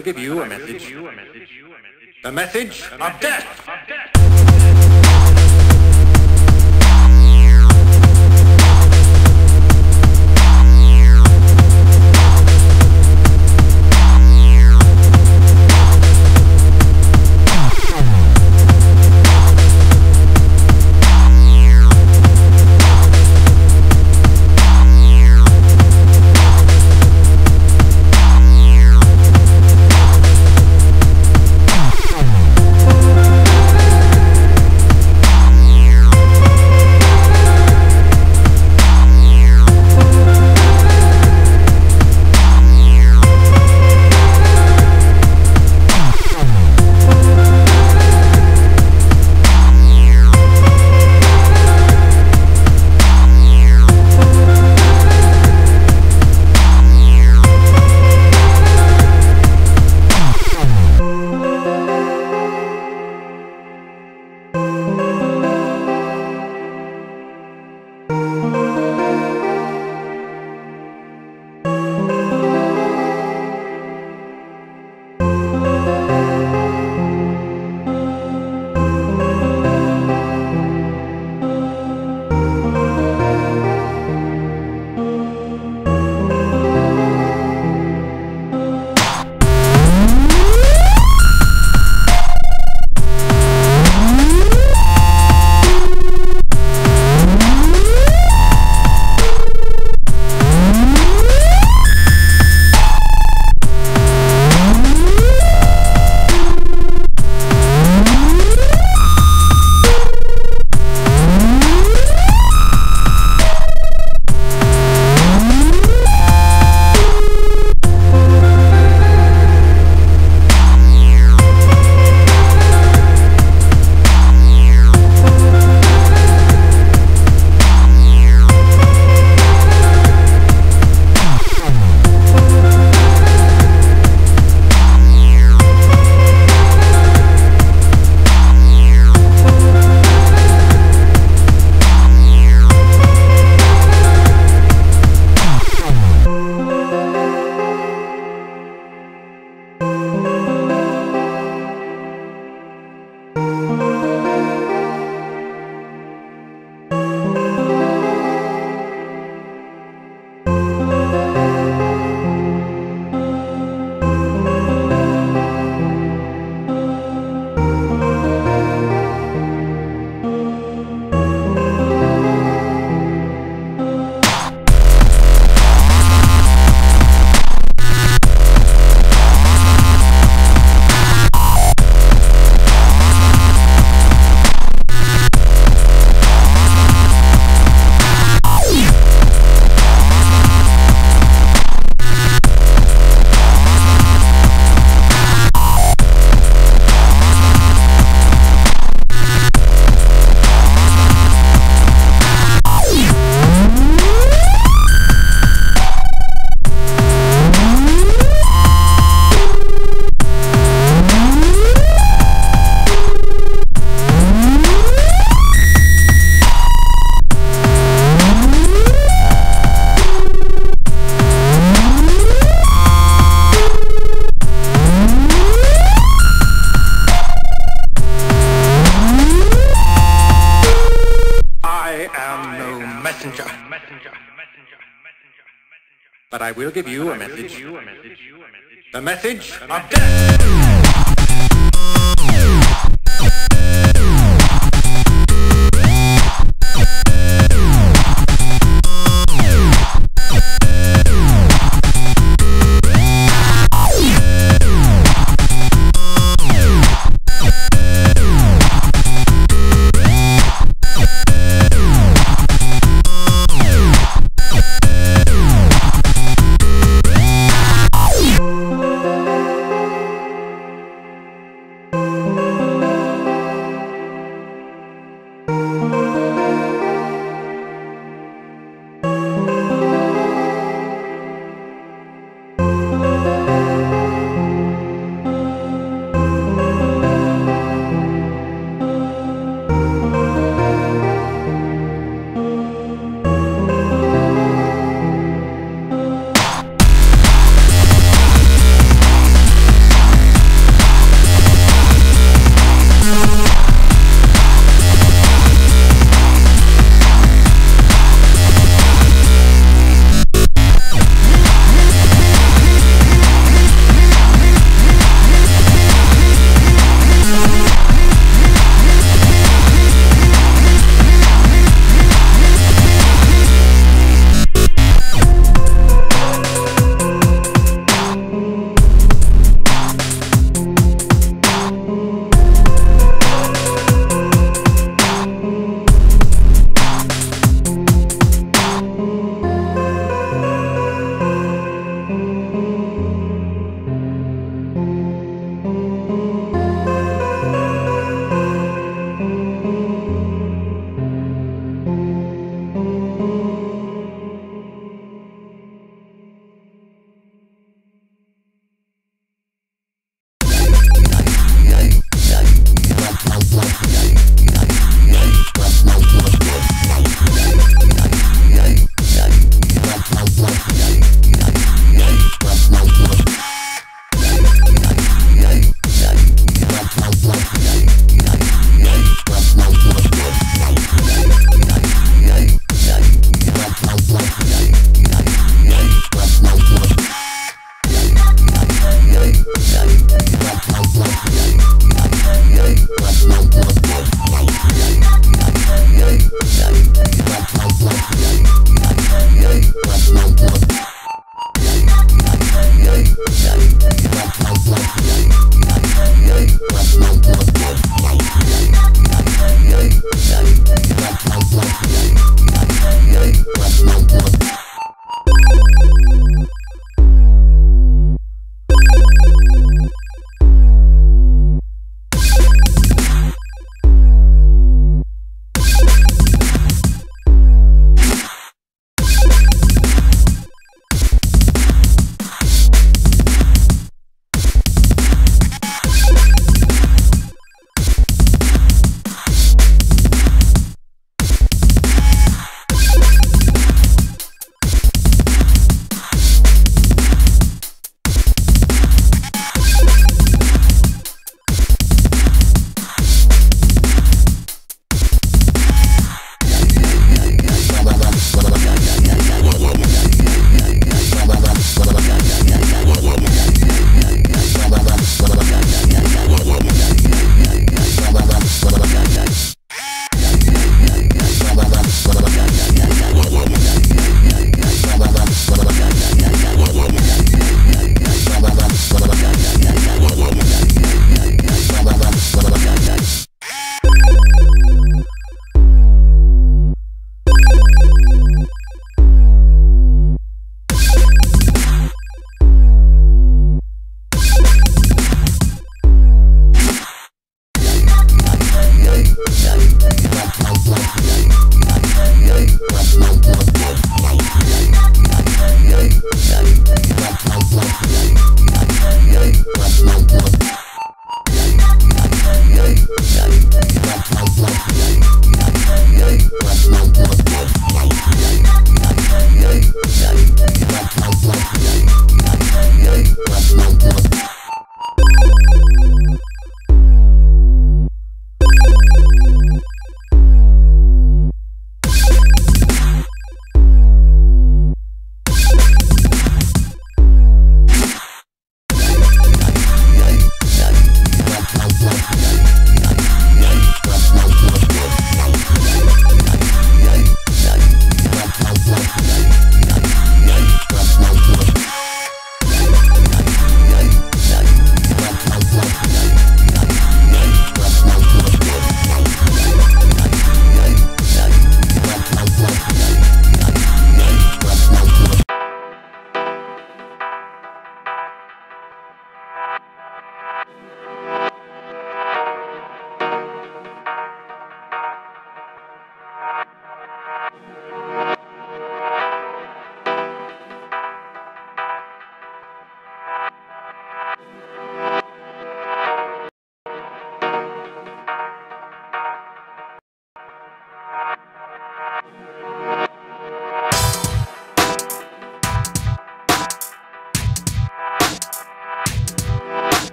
will give you a message. The message of death.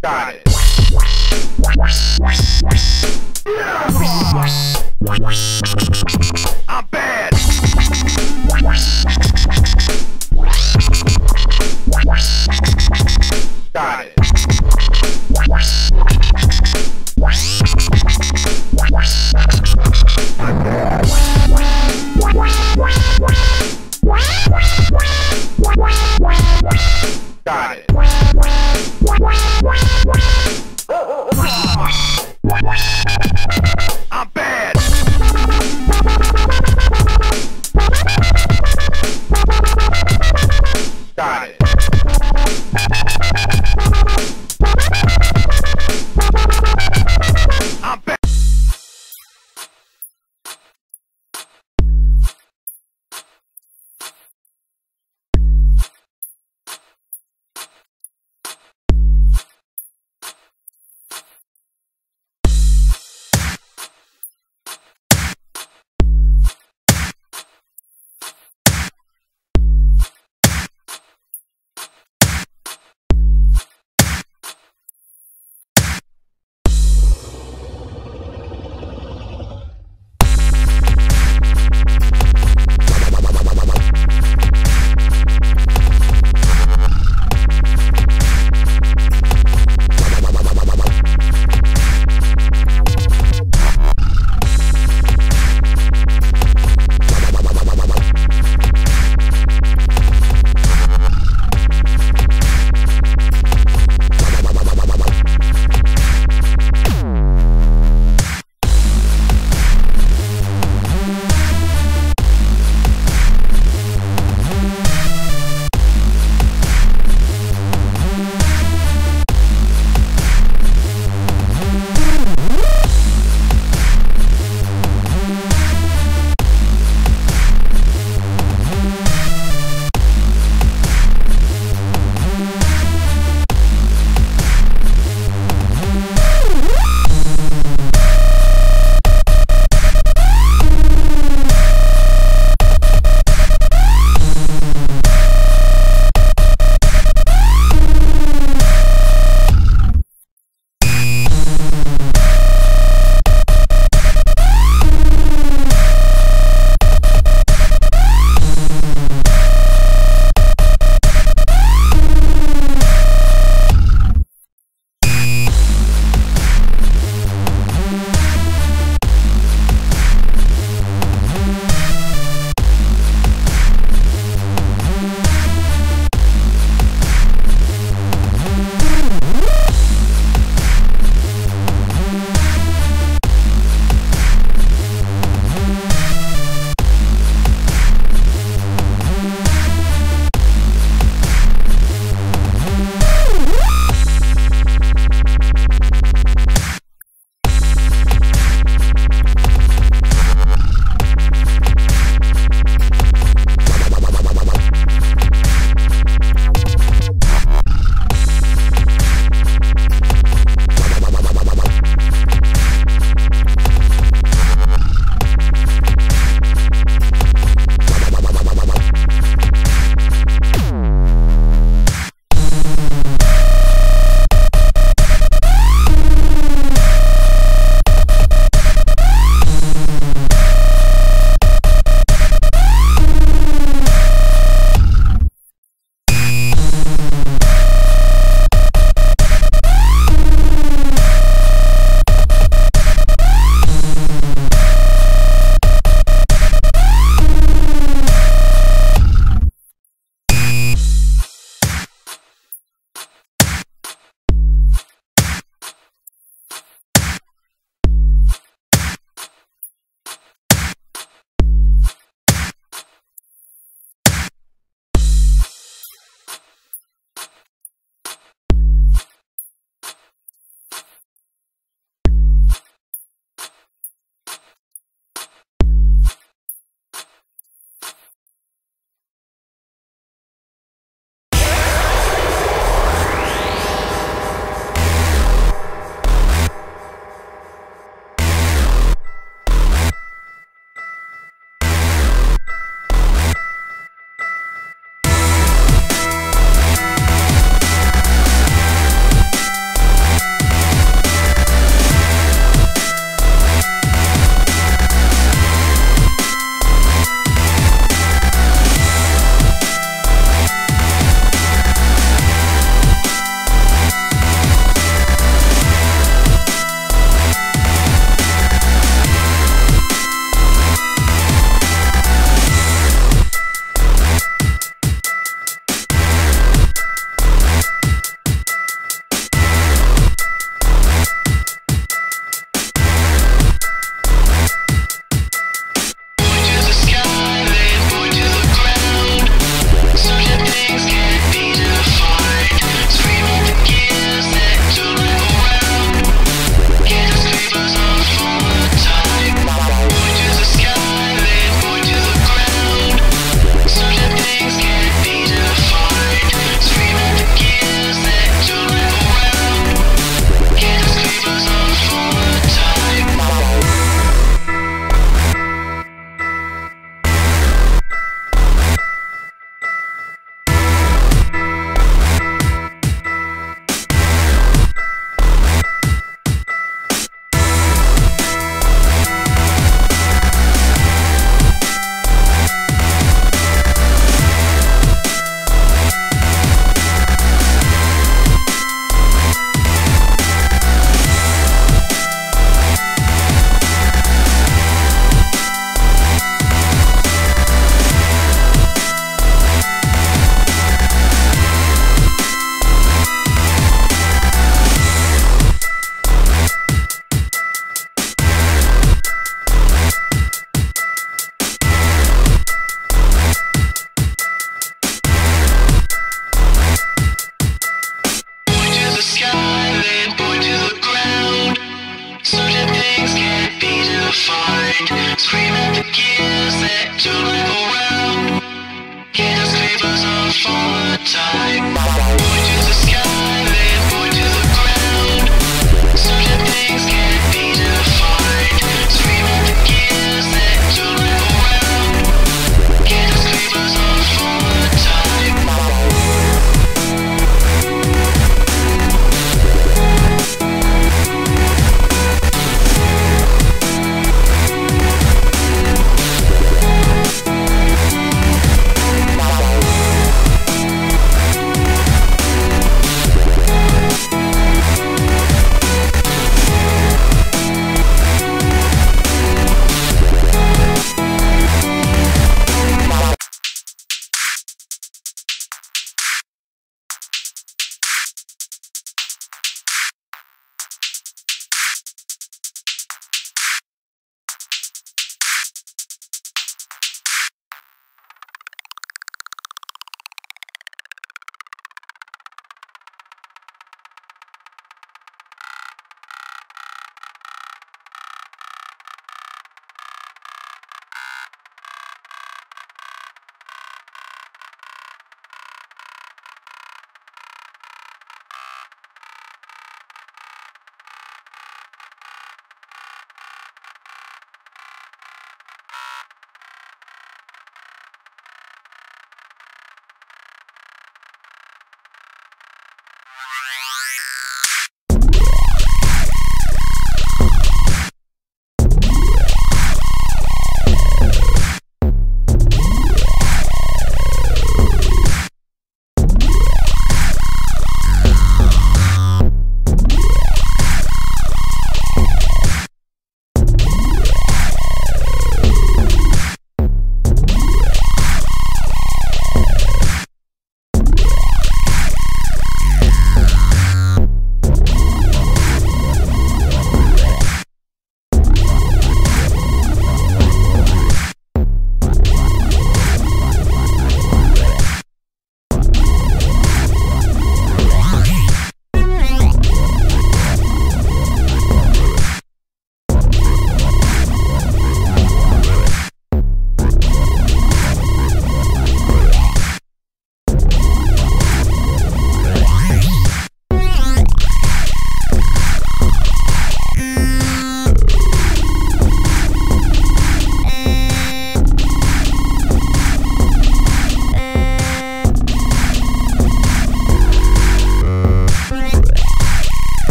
Got it. I'm bad.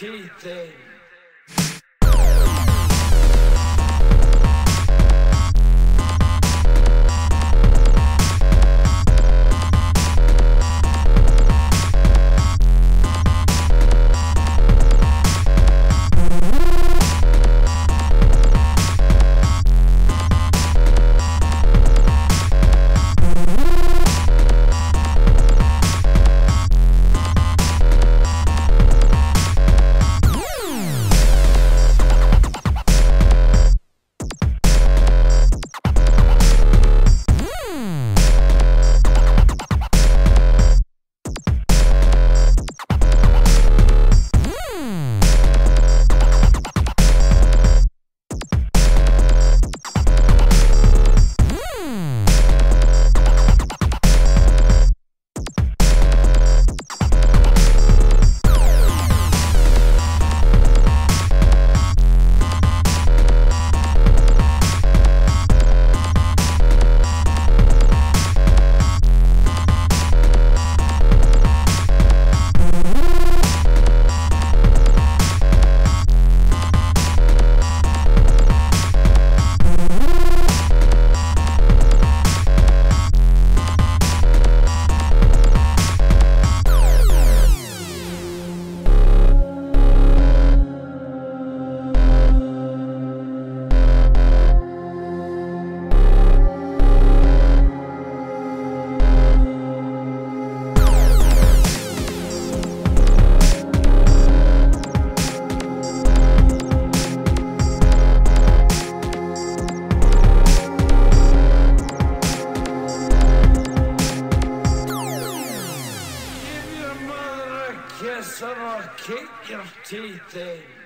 Teeth in. Mother